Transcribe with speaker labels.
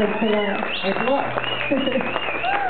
Speaker 1: Thanks a lot.